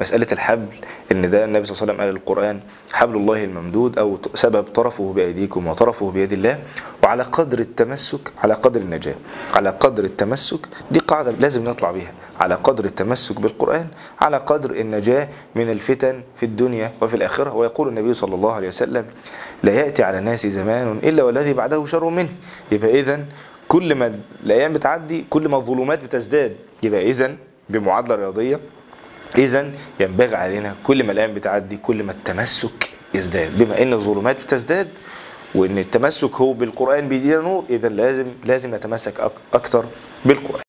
مسألة الحبل إن ده النبي صلى الله عليه وسلم قال القران حبل الله الممدود أو سبب طرفه بأيديكم وطرفه بيد الله وعلى قدر التمسك على قدر النجاة على قدر التمسك دي قاعدة لازم نطلع بيها على قدر التمسك بالقرآن على قدر النجاة من الفتن في الدنيا وفي الآخرة. ويقول النبي صلى الله عليه وسلم لا يأتي على الناس زمان إلا والذي بعده شر منه. يبقى إذن كل ما الأيام بتعدي كل ما الظلمات بتزداد يبقى إذن بمعادلة رياضية إذا ينبغي علينا كل ما الأيام بتعدي كل ما التمسك يزداد. بما إن الظلمات بتزداد وإن التمسك هو بالقرآن بيدينا نور إذا لازم لازم نتمسك أك- أكتر بالقرآن.